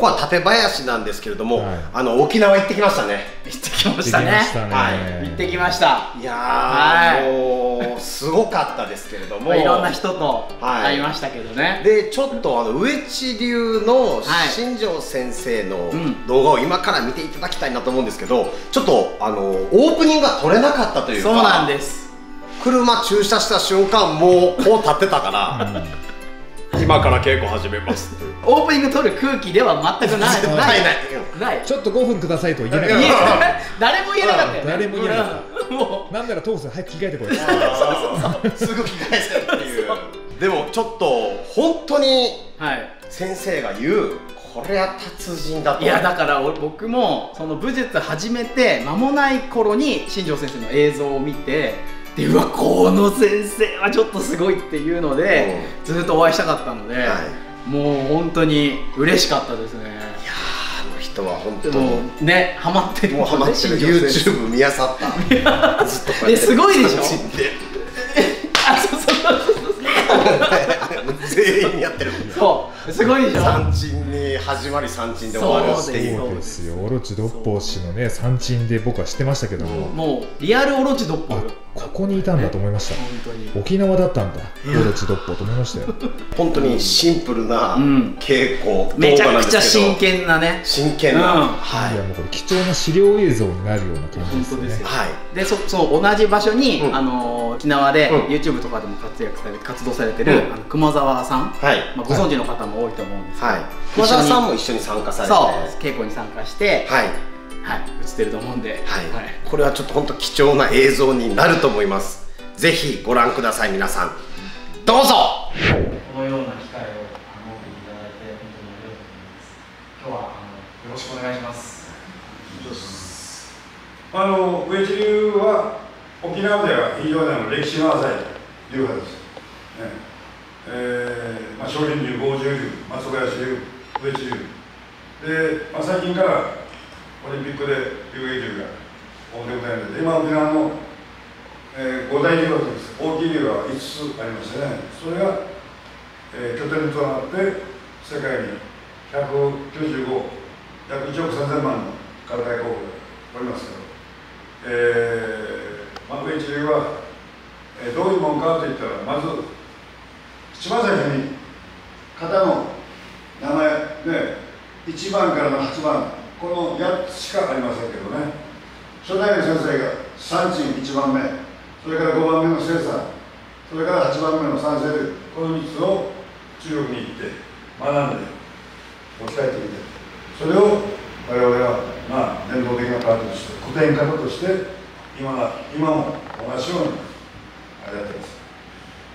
ここは館林なんですけれども、はい。あの沖縄行ってきましたね。プ行ってきましたね。行ってきましたね。はい。行ってきました。いやー、はい。もうすごかったですけれども、まあいろんな人とはい。会いましたけどね、でちょっとあの上地流のはい。新庄先生のうん動画を今から見ていただきたいなと思うんですけどちょっとあのオープニングが撮れなかったというかそうなんです。車駐車した瞬間もうこう立ってたから、今から稽古始めますオープニング撮る空気では全くないないない。ない。ちょっと5分くださいとは言えなかった誰も言えなかった。よね誰も言えなかうんもなんならトース早く着替えてこい。すぐ着替えせっていう。でもちょっと本当にうはい。先生が言うこれは達人だと。いやだから俺僕もその武術始めて間もない頃に新庄先生の映像を見てでうわこの先生はちょっとすごいっていうので、ずっとお会いしたかったので、はもう本当に嬉しかったですね。いやーあの人は本で当に。もねハマってるもうハマってる YouTube 見漁った。ずっとこうやって。ですごいでしょ？三人で。あそうそうそう 全員やってるそう。すごいでしょ？に始まり三鎮で終わるっていうそうですよ。オロチドッポー氏のね三鎮で僕は知ってましたけども。もうリアルオロチドッポここにいたんだと思いました。本当に。沖縄だったんだ。オロチドッポーと思いましたよ。本当にシンプルなうん。稽古めちゃくちゃ真剣なね。真剣な、うん。はい。いやもうこれ貴重な資料映像になるような感じですよね。はい。でそそう同じ場所に、うん。あの沖縄で、うん。YouTube とかでも活躍され活動されてる、うん。あの熊沢さん、はい。まあ、ご存知の方も多いと思うんですけど、はい熊沢さんも一緒に参加されて。そう。稽古に参加して。はい。はい。映ってると思うんで、はい、これはちょっと本当貴重な映像になると思います。ぜひご覧ください皆さん。どうぞ。このような機会をあの持っていただいて本当にありがとうございます。今日はあのよろしくお願いしますあの上地流は沖縄では非常に歴史の浅い流派です。ね。えーまあ、少林流、豪獣流、松林流、上地流。で、まあ、最近からオリンピックで流泳流が大手を歌いで、今沖縄の、えー、五大流派です。大きい流が5つありましてね、それが、えー拠点となって世界に195、約1億3000万の体外候補がおりますけど、えー、まあ、上地流は、えーどういうもんかといったら、まず、一番最初に型の名前で、1番からの8番、この8つしかありませんけどね、初代の先生が三鎮1番目、それから5番目の生産、それから8番目の三世流、この3つを中国に行って学んで、置き換えてみて、それを我々は、まあ、伝統的なパートとして、古典型として、今今も同じようにやってます。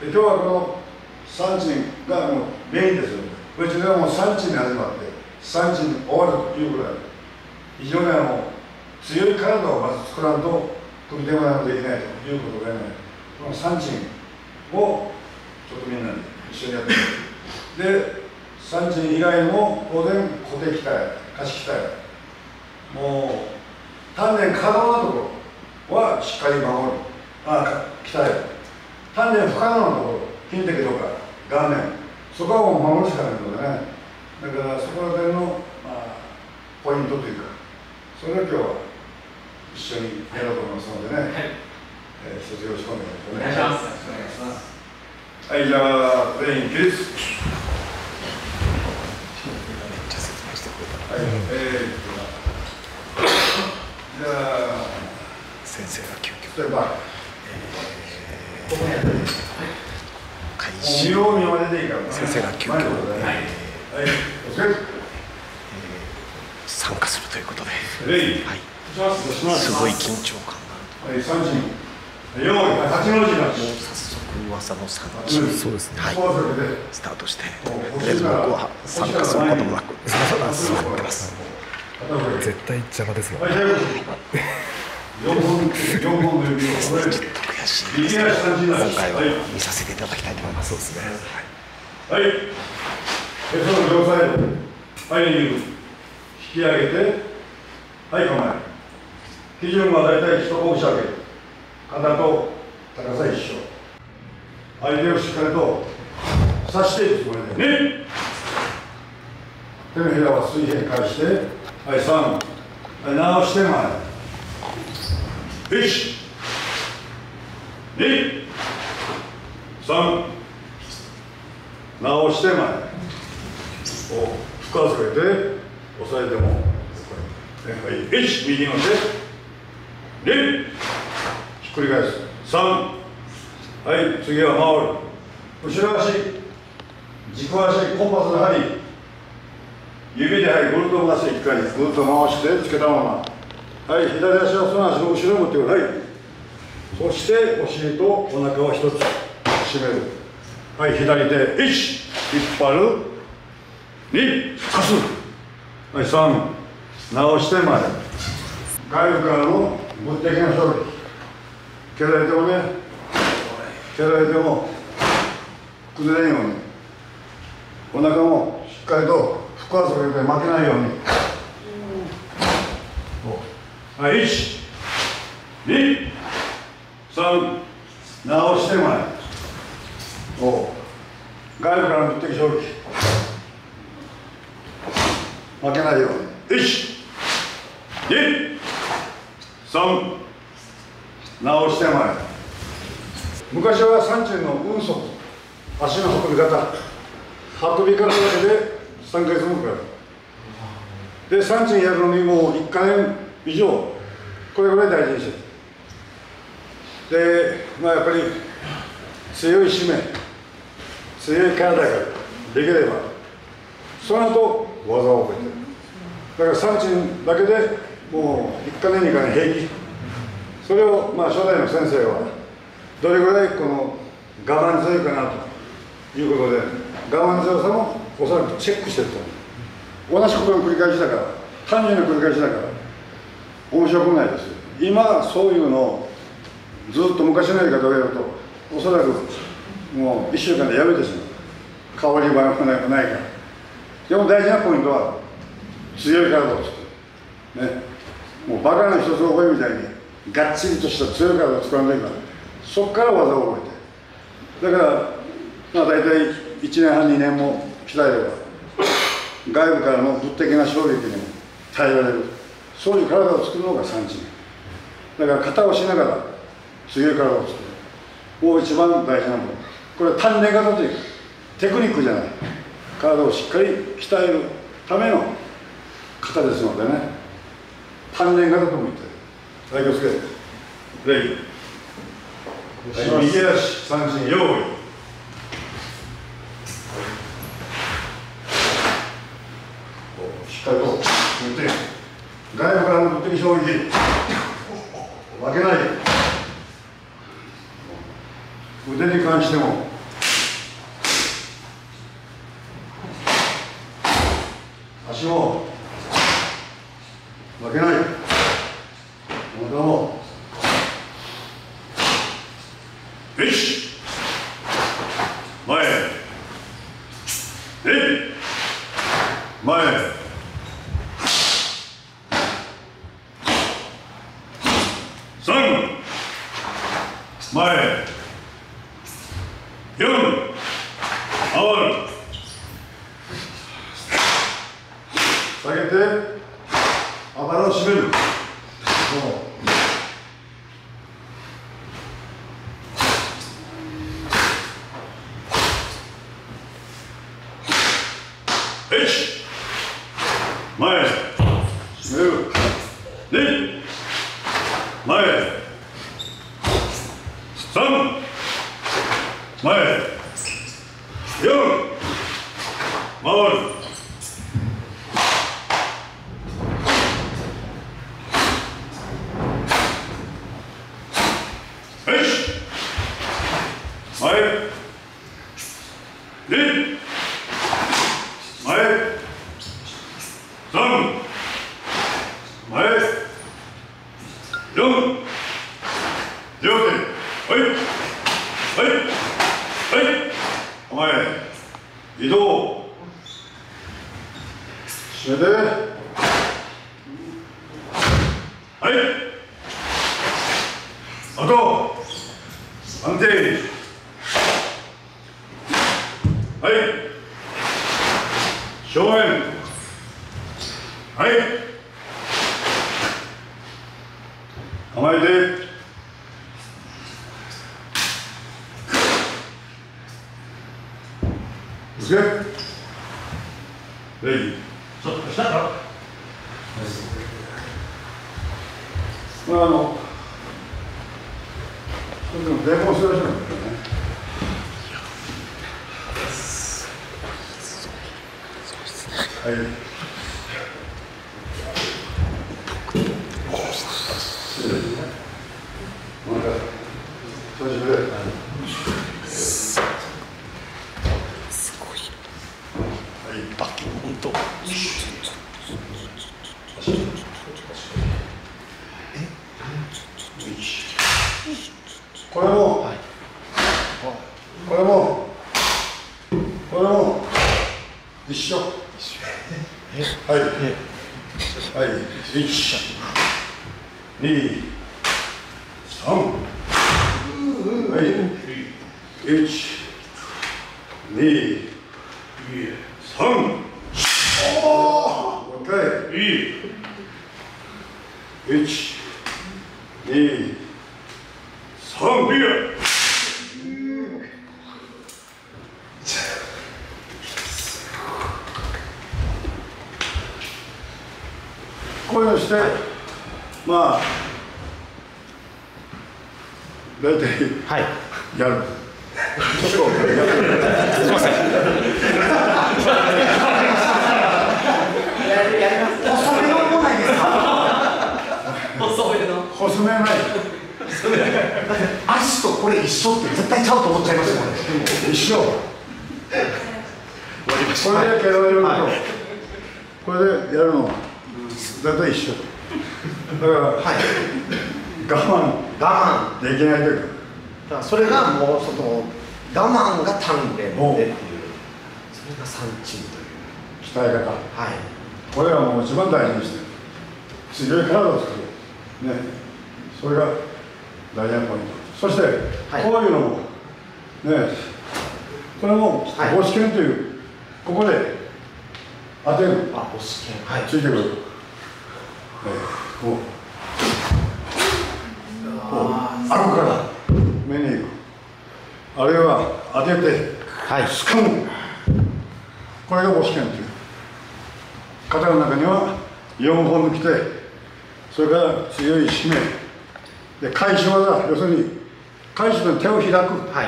で今日はこの産地がもうメインですよね。うちでも産地に始まって、産地に終わるというぐらい、非常にあの強い体をまず作らんと、飛び出まないといけないということでね、この産地をちょっとみんなに一緒にやって。で、産地以外も当然、固定機械、貸し機械、もう鍛錬可能なところはしっかり守る、あか鍛える。鍛錬不可能なところ、筋的とか顔面、そこはもう守るしかないのでね、だからそこら辺の、まあ、ポイントというか、それを今日は一緒にやろうと思いますのでね、えー一つよろしくお願いします。すお願いします。はい、じゃあ、全員起立。はい、えーじゃあ、先生が急遽。例えば、開もう始見よう見まねでいいからね。先生が急遽はい、はい、お疲れ。参加するとい。うことで、はい、すごい。緊張感がはい、三時。用意、八の字なし。早速噂の三鎮そうですねはい。スタートしてとりあえず僕は参加することもなく座ってます絶対邪魔ですもんはい、最後。四本、四本の指を。ちょっと悔しいんですけど今回は見させていただきたいと思いますそうですねはい。で、その両サイド。はい、引き上げて。はい、構え。基準はだいたい一拳上げ。肩と高さ一緒。相手をしっかりと刺していくつもりでね手のひらは水平返してはい3はい直して前1 2 3直して前お深く上げて押さえてもはい1右の手2ひっくり返す3はい次は回る後ろ足軸足コンパスの針指ではいぐるっと回して一回ぐるっと回してつけたままはい左足はその足の後ろに持ってくるはいそしてお尻とお腹を一つ締める。はい左手1引っ張る。2刺す。はい3直して前。外部からの物的な勝利蹴られてもね。蹴られても崩れんように。お腹もしっかりと腹圧を入れて負けないように。はい1 2 3直して前お外部からの物的勝利負けないように。1 2 3直して前昔は山中の運足足の運び方。運び方だけで3ヶ月もかかる。で山中やるのにもう1か年以上。これぐらい大事にしてる。でまあやっぱり強い使命強い体ができればその後技を覚えてる。だから山中だけでもう1か年2か年平気それをまあ初代の先生はどれぐらいこの我慢強いかなということで我慢強さもおそらくチェックしてると同じことの繰り返しだから単純な繰り返しだから面白くないです。今そういうのずっと昔のやり方をやるとおそらくもう1週間でやめてしまう。香りはないからでも大事なポイントは強い体を作る。ね。もうバカな一つ覚えみたいにがっちりとした強い体を作らないからそこから技を覚えて。だからまあ大体1年半2年も鍛えれば外部からの物的な衝撃にも耐えられる。そういう体を作るのが産地。だから型をしながら強い体を作るを一番大事なもの。これは鍛錬型というかテクニックじゃない。体をしっかり鍛えるための型ですのでね。鍛錬型とも言ってるはい気をつけて。レイはい。右足三振用意。しっかりと打って外部からの物的衝撃負けない腕に関しても足も負けないお腹もよし前え前三前四回る下げてあばらを締めるそう1前締める2前3前4回るよし前2前三前四両手はいはいはい前移動締めてはいあと安定はい正面はい構えてつけレイちょっと下からまああの一つのデモンストレーションだよねはい。なんか調子で。これも、これも、これも一緒。はい。はい。一、二、三。はい。一、二、三。おお。オッケー。いい。一、二、三。ビア。こういうのして、まあ大体はいやる。細めのもないですか細めの細めない。足とこれ一緒って絶対ちゃうと思っちゃいますもんね。一緒。これでやられると、これでやるの大体一緒。だからはい。我我慢。慢できないというか。だからそれがもうその我慢が鍛錬でっていう。それが三チームという。鍛え方。はい。これはもう一番大事にしてる。強い体を作る。ねそれが大事なポイントそして、はい。こういうのも。ね。これもはい。母子剣というここで当てるあお試験はい。ついてくる、ね、こう。ああるから目に行く。あるいは当ててはい。スカンこれが母子剣という。肩の中には4本抜きてそれから強い締めで返し技要するに返しの手を開く。はい。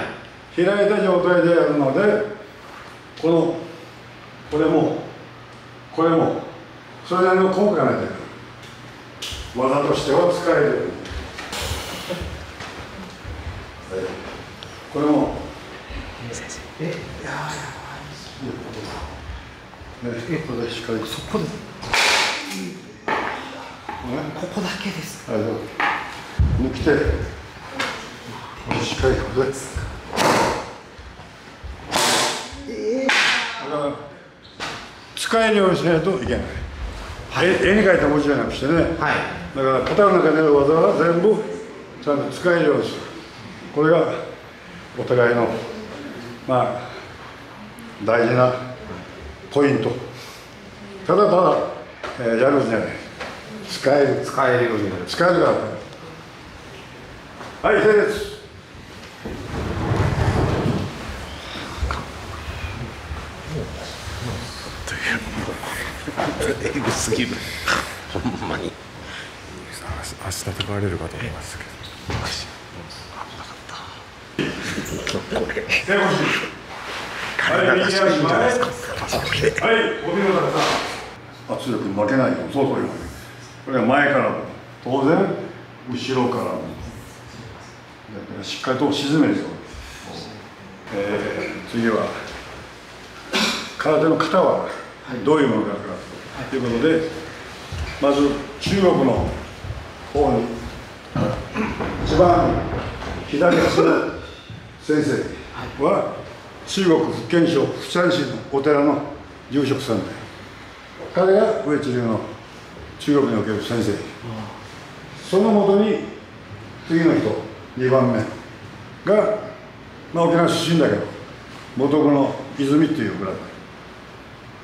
開いた状態でやるのでこのこれもこれもそれなりの効果がないといけない技としては使える。はい。これも。ね、ここでしっかりそこで、ね、ここだけですはいどうぞ抜き手。これしっかりここでだから使えるようにしないといけない、絵絵に描いた文字じゃなくしてね、はい。だから型の中にある技は全部ちゃんと使えるようにする。これがお互いのまあ大事なポイント。ただただ、えーやるんじゃない。使える。使えるようになる。使えるからはい整列エグすぎるほんまに足叩かれるかと思いますけ手越はい右足前はいお見事ださ圧力負けないよそうそうよこれは前からも当然後ろからもしっかりと沈めるよ。うにえー次は体の型はどういうものかと。い。うことでまず中国の方に一番左端の先生は中国福建省福山市のお寺の住職さんで彼が上地流の中国における先生。そのもとに次の人2番目が、まあ、沖縄出身だけど元子の泉っていう村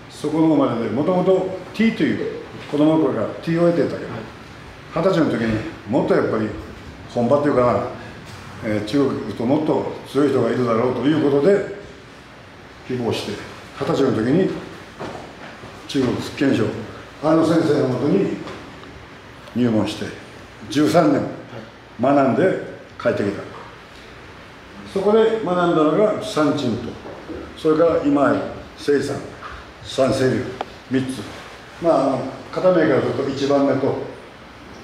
そこの生まれでもともと T という子供の頃から T を得てたけど二十歳の時にもっとやっぱり本場っていうかな、えー中国ともっと強い人がいるだろうということで希望して二十歳の時に中国福建省あの先生のもとに入門して13年学んで帰ってきた。そこで学んだのが三鎮と。それから今井生産三清流3つ。まあ片目からすると1番目と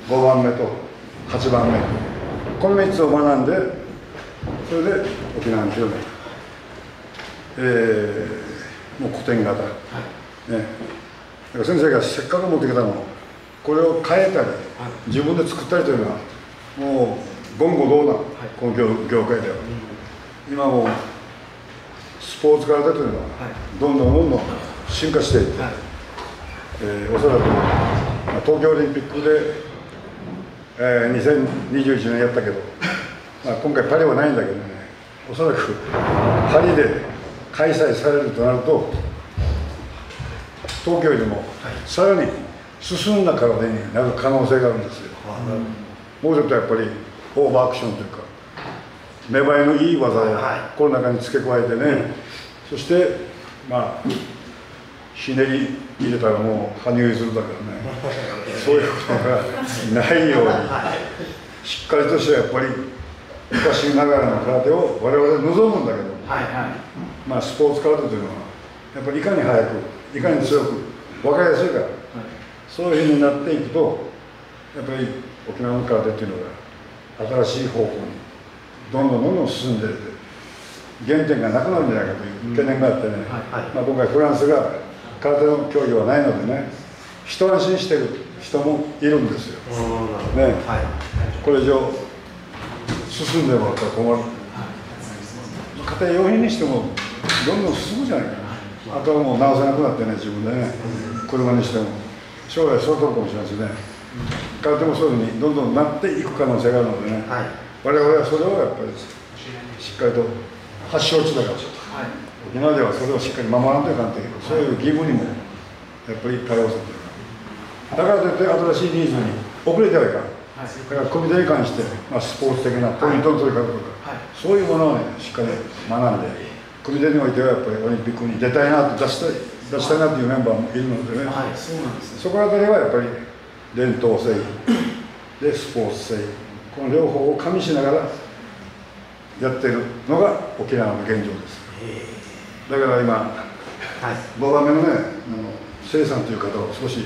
5番目と8番目。この3つを学んでそれで沖縄に広めた。えー、もう古典型、ね、だから先生がせっかく持ってきたのをこれを変えたり、自分で作ったりというのはもう言語道断、この業業界では、今もうスポーツ体というのはどんどんどんどん進化していって、えーおそらく、まあ東京オリンピックで、えー2021年やったけど、まあ、今回パリはないんだけどね。おそらくパリで開催されるとなると東京よりもさらに進んだ体になる可能性があるんですよ、もうちょっとやっぱりオーバーアクションというか芽生えのいい技をはこの中に付け加えてね、そしてまあひねり入れたらもう羽生結弦だからね。そういうことがないようにしっかりとしたやっぱり昔ながらの空手を我々望むんだけどはいはい。まあ、スポーツ空手というのはやっぱりいかに速くいかに強く分かりやすいからそういうふうになっていくとやっぱり沖縄の空手っていうのが新しい方向にどんどんどんどん進んでい原点がなくなるんじゃないかという懸念があってね、はいまあ、今回フランスが空手の競技はないのでね一安心してる人もいるんですよ。ね、はいこれ以上進んでもらったら困る。家庭用品にしてもどんどん進むじゃないかな。あとはもう直せなくなってね、自分でね、車にしても。将来そうとるかもしれないしね。空手もそういうふうにどん。どん。なっていく可能性があるのでね、はい我々はそれをやっぱりしっかりと発祥地だから、沖縄ではそれをしっかり守らん。といかん。という、そういう義務にもやっぱり対応するというか。だからといって新しいニーズに遅れてはいかん。だから組手に関して、まあ、スポーツ的なポイントの取り方とか、はいそういうものをね、しっかり学ん。で、組手においてはやっぱりオリンピックに出たいなと出したい、出したいなというメンバーもいるのでね、はいそうなん。ですねそこら辺りはやっぱり伝統性でスポーツ性、この両方を加味しながらやってるのが沖縄の現状です。だから今、はい。5番目のね、あの生産という方を少し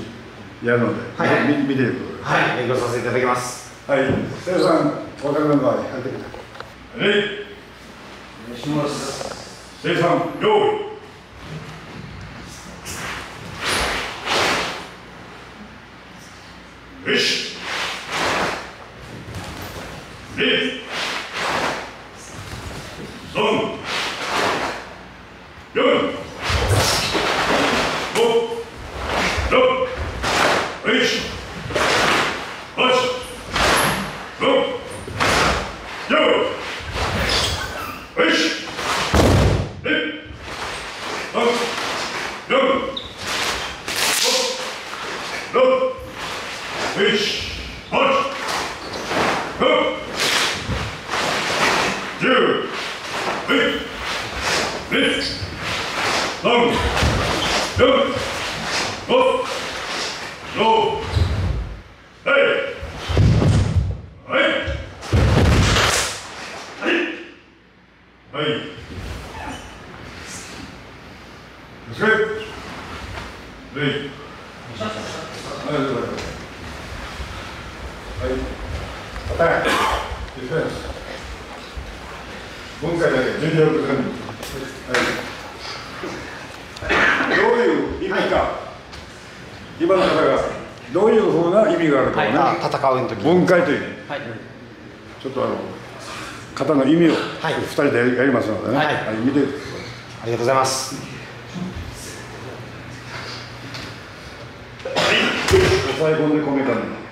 やるので、はい。み見ていくはい。勉強させていただきます。はい、生産、分かるメンバーに入ってきて。はい、お願いします。生産、用意。よし。二。三。四。五。六。七。八。六。四。盆会という、はい、ちょっとあの方の意味を2人でやりますのでね、はい。はい、見てありがとうございます、おい、抑で込めたのに。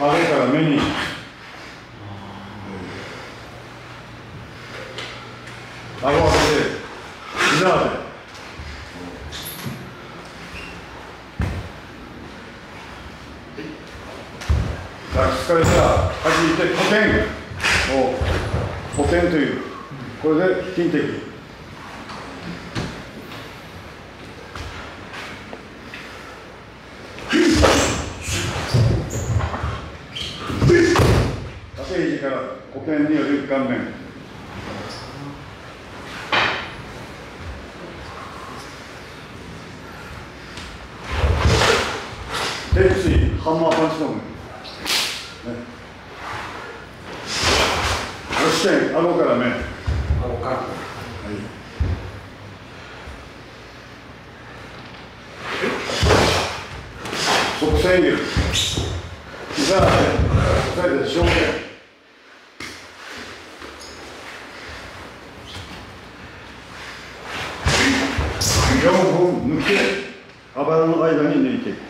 あれから目に。顎を当て膝当てこれで筋的縦肘から古典による顔面鉄水ハンマーパンチのねよし点顎から目顎からはい側線流膝当て押さえて正面4本抜けあばらの間に抜いていく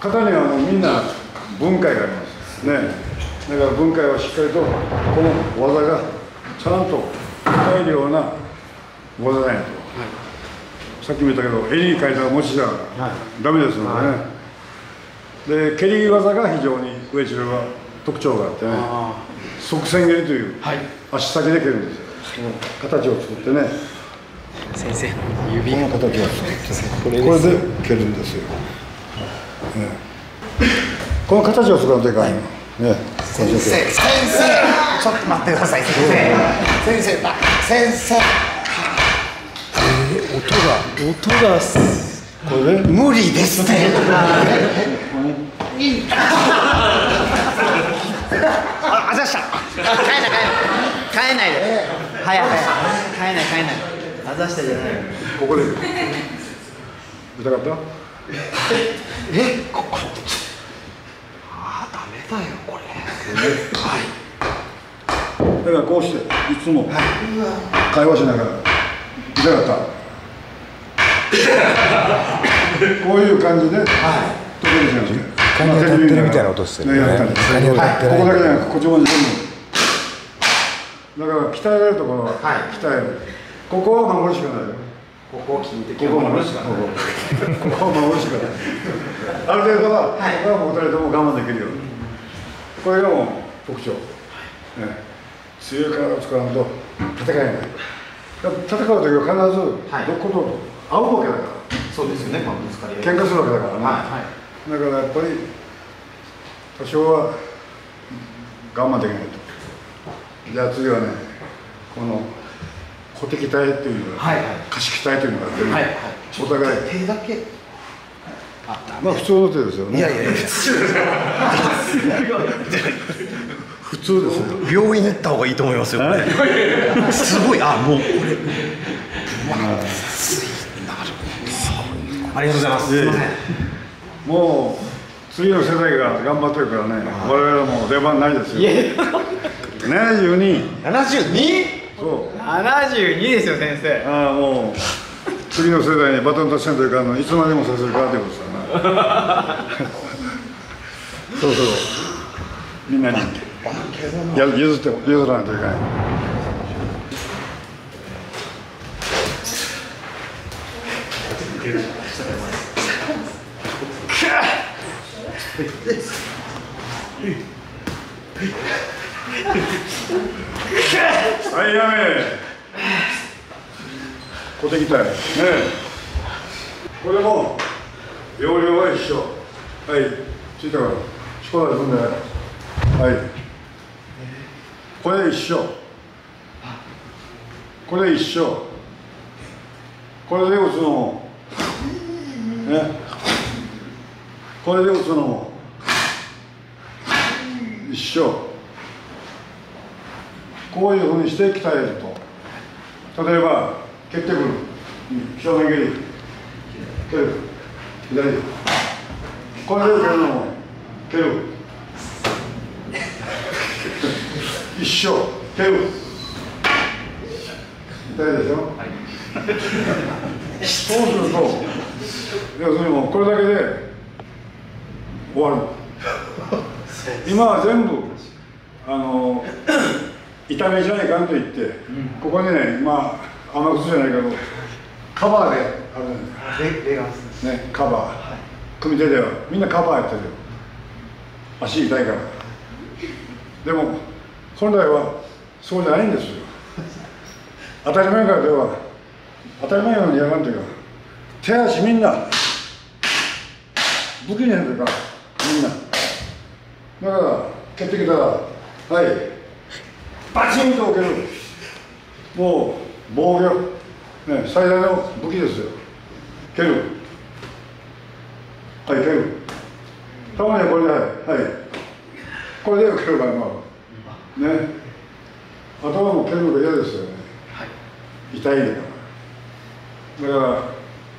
型にはもうみんな分解がありますね。だから分解はしっかりとこの技がちゃんと使えるような技なんやと、さっきも言ったけど襟に書いた文字じゃダメですのでね、で蹴り技が非常に上地は特徴があってね。側線蹴りというはい。足先で蹴るんですよ。形を作ってね。先生この形を作ってこれで蹴るんですよ、ね、この形を作らんといかんよね先生先生。ちょっと待ってください先生。先生だ先生。音がこれで無理ですね。ああざした。帰んない帰んない。帰んないで。早い早い。帰んない帰んない。あざしたじゃない。ここで。痛かった？えここああダメだよこれ。だからこうしていつも会話しながら痛かった？こういう感じで時計しますねカニを立ってるみたいな音してるね。やったんですカニを立ってない。ここだけじゃなくこっちも全部。だから鍛えられるところははい。鍛える、ここは守るしかない。よここを聞いてここを守るしかない。ここを守るしかない。ある程度は、ここはもう二人とも我慢できるようにこれがもう特徴、ね、強い。体を作らんと戦えない。戦う時は必ず、どこと合うわけだからそうですよねまあぶつかり合い。喧嘩するわけだからね、はだからやっぱり多少は我慢できない。とじゃあ次はねこの鼓敵隊っていうのが、はいはい。貸し木隊というのがあってね、はいはい。お互い。手だけ。まあ普通の手ですよね。いやいやいや。普通ですよ。病院行った方がいいと思いますよこれ。すごい。あもうこれ。ありがとうございます。すいません。もう次の世代が頑張ってるからね我々はもう出番ないですよ。72 72? そう72ですよ先生。ああもう。次の世代にバトンタッチせんというかあのいつまでもさせるかってことですよね。そうそう。みんなに。や譲って譲らないといけない はいやめこてきたいねこれも容量は一緒。はい。ついたからしこらで踏んで。はい。これ一緒。これ一緒。これで打つのも。ね。これで打つのも。一緒。こういうふうにして鍛えると。例えば蹴ってくる。正面蹴り。蹴る。左。これで蹴るのも蹴る。一緒蹴る。痛いでしょ？そうすると要するにもうこれだけで終わる。今は全部あの痛めじゃないかんと言って、ここにねまあ甘くじゃないけどカバーであるんです。ねカバー、組手ではみんなカバーやってる。よ足痛いから。でも本来はそうじゃないんですよ。当たり前からでは当たり前のようにやらんというか手足みんな武器になってるからみんな。だから蹴ってきたらはいバチンと置ける。もう防御、ね、最大の武器ですよ。蹴る。はい蹴る。たまにはこれではい、はい、これで蹴る場合もある。ね。頭も蹴るのが嫌ですよね、痛い。んだからだから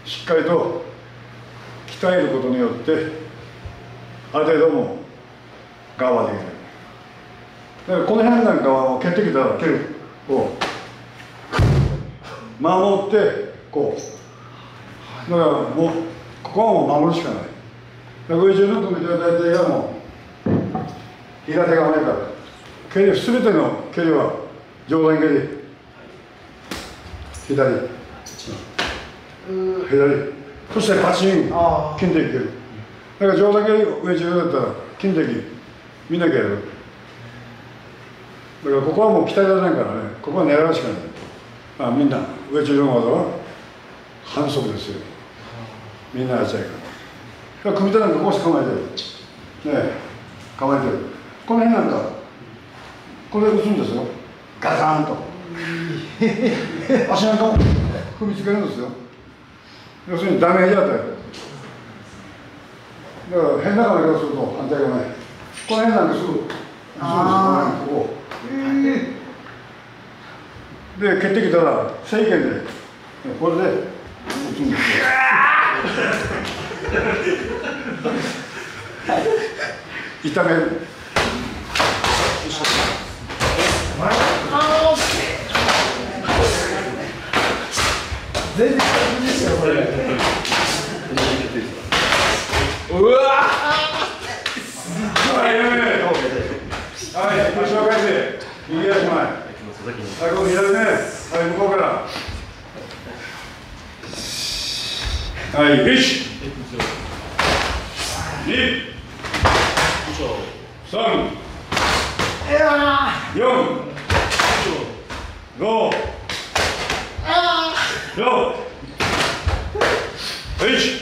しっかりと鍛えることによってある程度も我慢できるだからこの辺なんかは蹴ってきたら蹴るこう守ってこうだからもうここはもう守るしかない。だから上中の組では大体がもう平手がない。から蹴り全ての蹴りは上段蹴り左左そしてパチン金的蹴るだから上段蹴り上中だったら金的みんな蹴るだからここはもう鍛えられないからねここは狙うしかない。あみんな上中の技は反則ですよ。みんなやっちゃいからだから組手なんかこうして構えてる。ねえ構えてるこの辺なんかこれ打つんですよ。ガタンと。足なんかも踏みつけるんですよ。要するにダメージ与える。だから変な構え方すると反対側ねこの辺なんかすぐ打つんですよ。ここで蹴ってきたら正拳で。これで。打つんですよ痛めるはい、はい、腰を返して、右足前。はい、この左ね、はい、向こう。から。はい、1、2、3、4、5、6、1、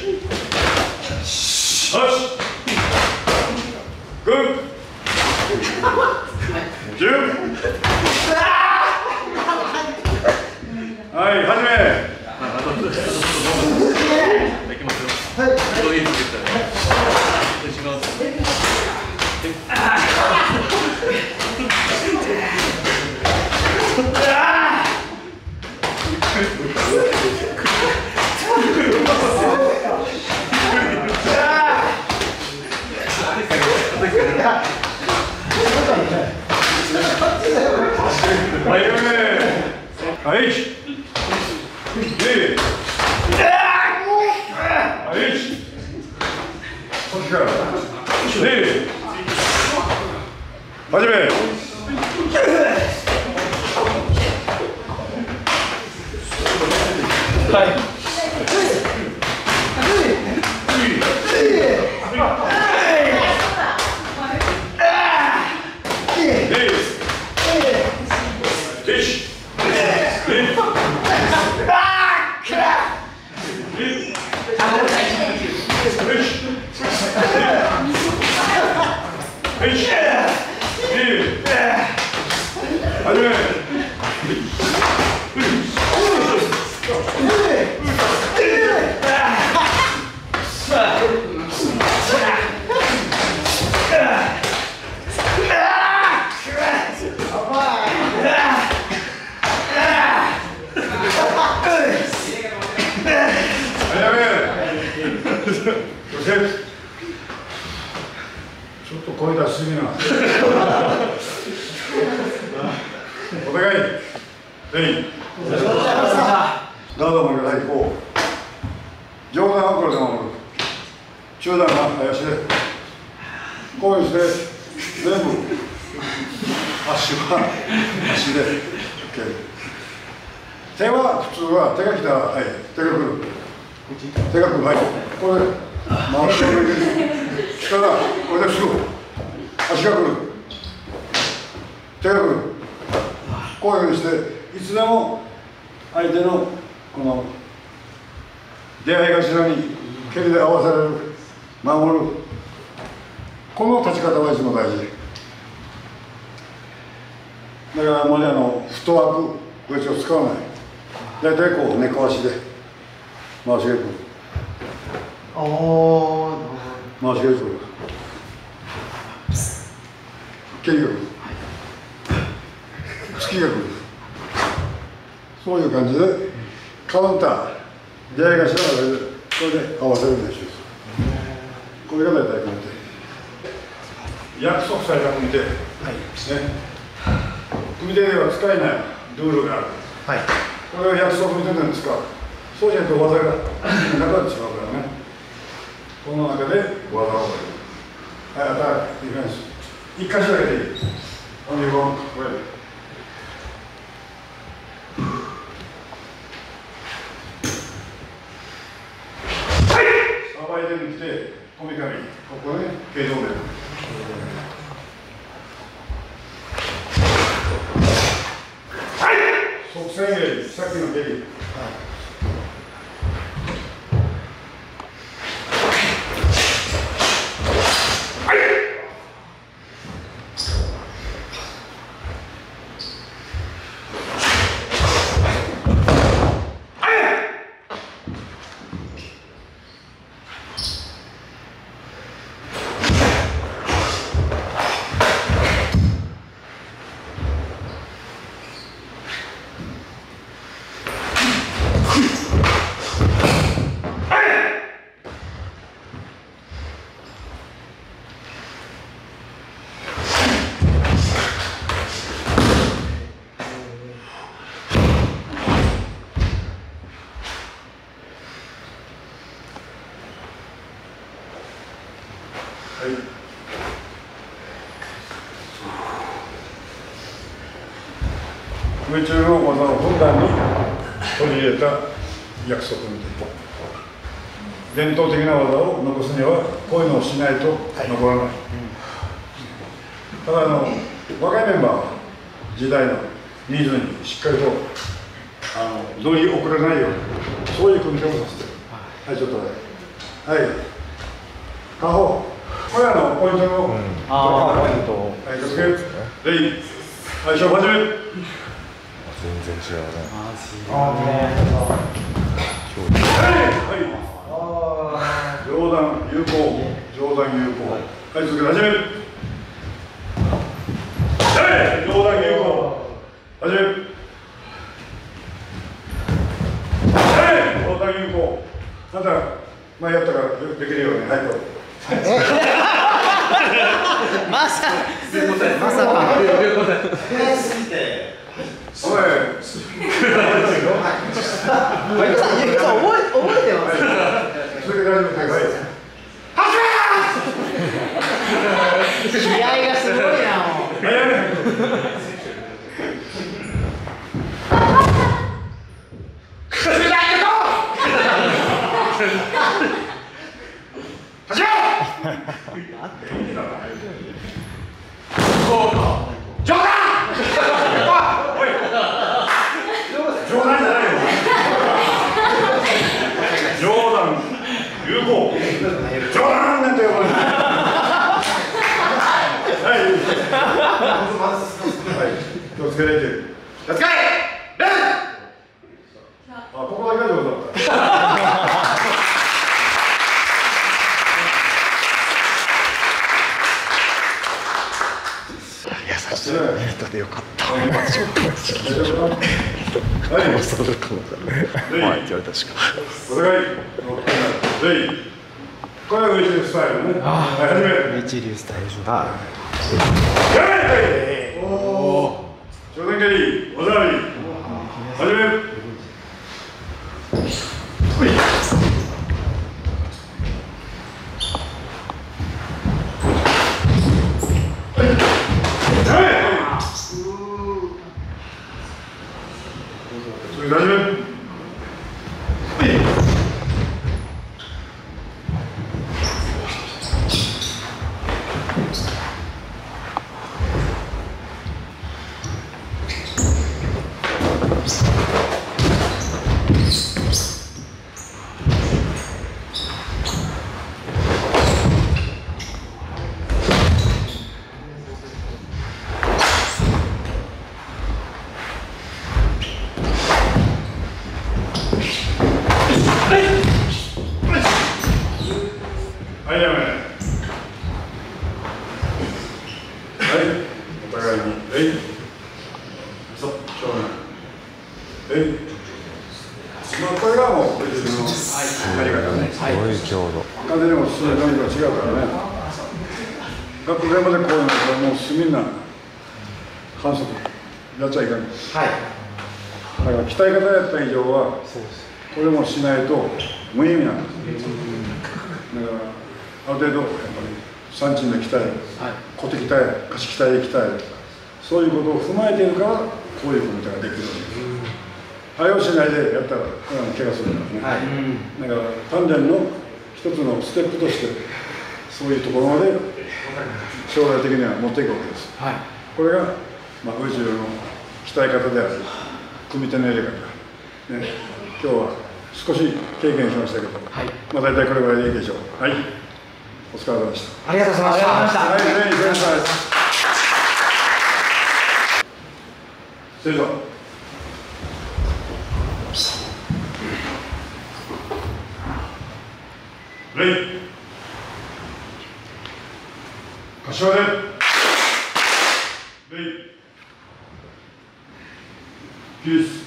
を使わない。大体こう猫足で回しああ回しがいく蹴りが来る突きが来る。そういう感じでカウンター。出会い頭がこれで合わせるんですこれが大体組手約束された組手、はい。ね、組手では使えないルールがある。はい。これを約束してるんですか？そうじゃないと技がなくなってしまうからね。この中で技を覚える。はいアタックディフェンス。一箇所だけでいい。オンリーワンこれサバイデに来てこめかみここね形状で即戦蹴りさっきの蹴りはい空中の技をふんだんに取り入れた約束みたい伝統的な技を残すにはこういうのをしないと残らない、ただあの若いメンバーは時代のニーズにしっかりとあの乗り遅れないようにそういう組み手をさせてはいちょっとはい下方これあのポイントの、あーポイントはい気をつけレイ最初始め全然違うね。はい、上段有効、上段有効。はい、続け始める。はい、上段有効。始める。はい、上段有効。あんた、前やったからできるように、はい、これ。まさまさかお前、ゆうさんゆうさん覚え覚えてます続けて始めて、はい。気合がすごい。なもうはい、やめ。冗談じゃないよ。冗談有効。冗談なんてよ。はい。はい。気をつけないで。気をつけ。あ、ここだけは上手だった。優しい。よかった大丈夫か。はい。そうだかもはい。って言われたしかお互い。レイ。これがウイチルスタイルね。はい、始め。一流スタイルははい。おお。上段蹴り、技あり。始める。はいやめはいお互いにえいそう正面えいまあこれがもう別のやり方ねすごい強度風でも進む感じが違うからね学校現場でこういうのはもうすみんな反則やっちゃいかん。はい。だから鍛え方やった以上はこれもしないと無意味なんです。だからある程度やっぱり産地で鍛える小手鍛える貸し鍛えで鍛えるそういうことを踏まえているからこういうことができるわけです。あれをしないでやったらこれは怪我するからね、はい。だから鍛錬の一つのステップとしてそういうところまで将来的には持っていくわけです。はい。これが、まあ、宇宙の鍛え方である組み手のやり方、ね、今日は少し経験しましたけど、はい。まあ大体これぐらいでいいでしょう。はい。お疲れ様でした。ありがとうございました。はい全員全員失礼します。レイ柏でレイ。ピース。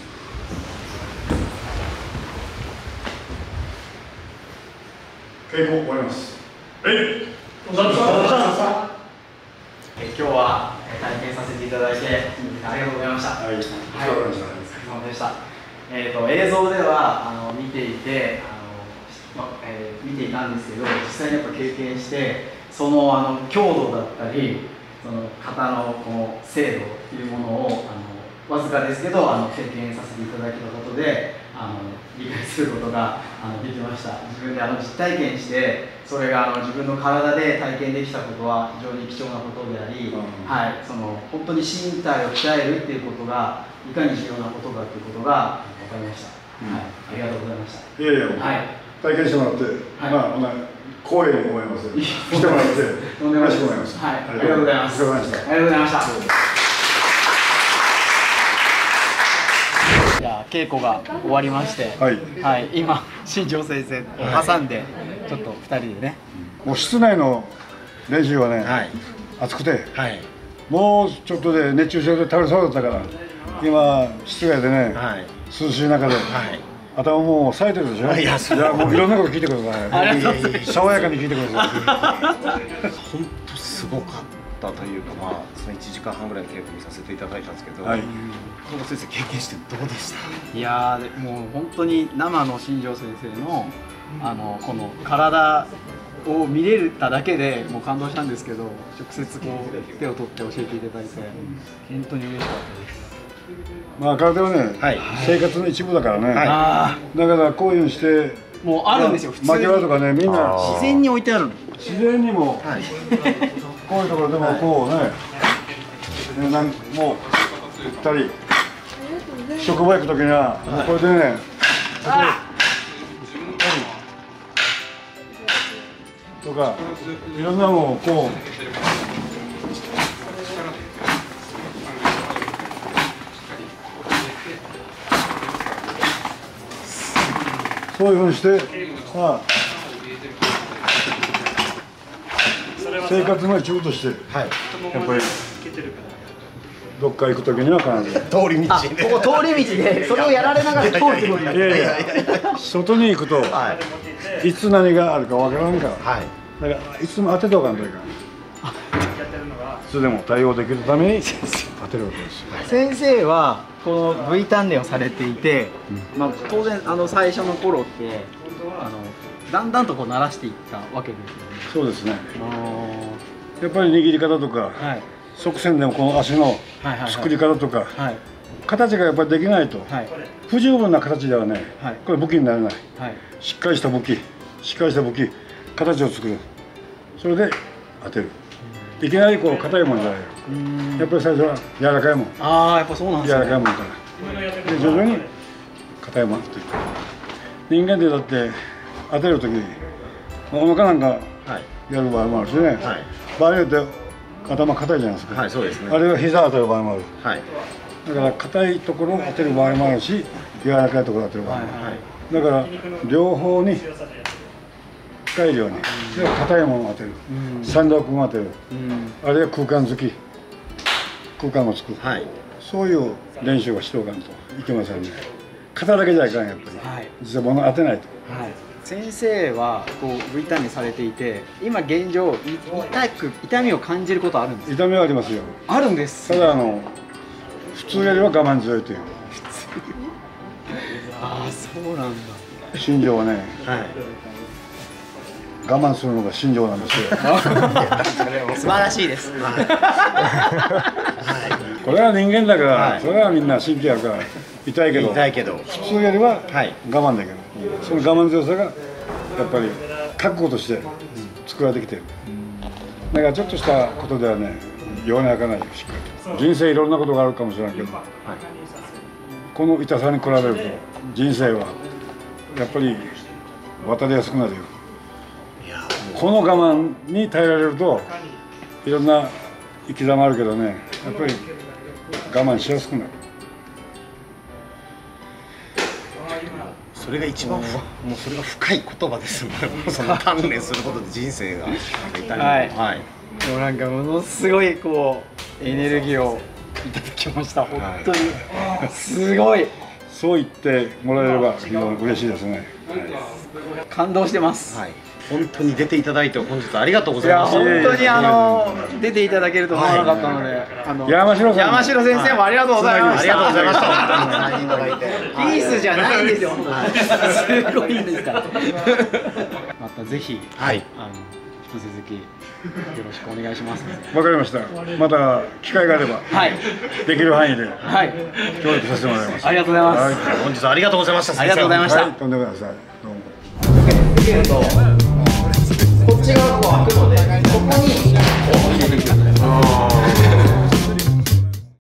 稽古終わります。レイ。え今日はえ体験させていただいてありがとうございました。はい、お疲れ様でしたお疲れ様でした。えー、と映像ではあの見ていてあの、まえー見ていたんですけど実際にやっぱ経験してそのあの強度だったりその型のこの精度というものをあのわずかですけどあの経験させていただけたことであの理解することがあのできました。自分であの実体験してそれがあの自分の体で体験できたことは非常に貴重なことであり、うん。はい、その本当に身体を鍛えるっていうことがいかに重要なことかということが分かりました、はい、ありがとうございました。いやいや、はい。体験してもらって、はい。まあ、光栄に思いますよ。来てもらって、よろしく思います。はい、ありがとうございます。ありがとうございました。じゃあ稽古が終わりまして、はい。はい、今新庄先生を挟んで、ちょっと二人でね、もう室内の練習はね、はい。暑くて、はい。もうちょっとで熱中症で倒れそうだったから、今、室外でね、はい。涼しい中で、はい頭もう冴えてるでしょ？いやそうじゃあもういろんなこと聞いてください。爽やかに聞いてください。本当すごかったというかまあその1時間半ぐらいの稽古見させていただいたんですけど、はい先生経験してどうでした？いやーでもう本当に生の新庄先生のあのこの体を見れただけでもう感動したんですけど直接こう手を取って教えていただいて本当に嬉しかったです。まあ体はね、はい。生活の一部だからね。あだからこういうふうにして、あもうあるんですよ普通負け輪とにかね、みんな。自然に置いてあるの。自然にも、はい。こういうところでもこうね、ねなんもう二人職場行く時には、もうこれでね、とかいろんなもんをこうそういうふうにして、まあ、生活の一部として。はい。やっぱりどっか行く時には必ず。通り道あ、ここ通り道でそれをやられながら通るいやいや、外に行くと、はい。いつ何があるかわからんから、はい。だからいつも当てておかんといかん。いつでも対応できるために当てるわけですよ。先生はこの V 鍛錬をされていて、まあ、当然あの最初の頃ってあのだんだんとこう慣らしていったわけですよね。そうですね。あやっぱり握り方とか、ーはい側線でもこの足のはいはいはい作り方とか、はい形がやっぱりできないと、はい不十分な形ではね、はいこれ武器にならない。はいしっかりした武器、しっかりした武器、形を作る。それで当てる。いきなりこう硬いものじゃないよ。やっぱり最初は柔らかいもん。ああやっぱそうなんですね。柔らかいもんから。で徐々に硬いもんというか人間でだって当てる時にまあお腹なんかはい。やる場合もあるしね、はい。場合によって頭硬いじゃないですか、はいそうですね。あれは膝当てる場合もある。はい。だから硬いところを当てる場合もあるし柔らかいところを当てる場合もある、はいだから両方に深い量に。で硬いものを当てる。三六も当てる。うん。あるいは空間好き空間を作るはい。そういう練習をしておかんと。いけませんね。型だけじゃいかんやっぱり。はい。実は物当てないと。はい、先生はこう V ターンにされていて今現状い痛く痛みを感じることあるんです痛みはありますよ。あるんです。ただあの普通よりは我慢強いという。ああそうなんだ。心情はね。はい我慢するのが心情なんですよ。素晴らしいです。これは人間だから、はい。それはみんな神経やから痛いけど痛いけど。普通よりははい。我慢できる、その我慢強さがやっぱり覚悟として作られてきてる、だからちょっとしたことではね弱音吐かないよしっかりと。人生いろんなことがあるかもしれないけど、この痛さに比べると人生はやっぱり渡りやすくなるよこの我慢に耐えられるといろんな生き様あるけどねやっぱり我慢しやすくなる。それが一番ふもうそれが深い言葉ですもん その鍛錬することで人生が。痛い。はい。はいもうなんかものすごいこうエネルギーをいただきました。本当に。すごい。そう言ってもらえれば非常に嬉しいですね。感動してます、はい本当に出ていただいて本日ありがとうございます本当にあの出ていただけると思わなかったので、あの山城山城先生もありがとうございました。ありがとうございましたピースじゃないんですよ。すごいんですから。またぜひはいあの引き続きよろしくお願いします。わかりました。また機会があればはいできる範囲ではい協力させてもらいます。ありがとうございます。はい本日はありがとうございましたありがとうございましたはい、とんでもないです。はいどうも。こっち側こう開くのでここに。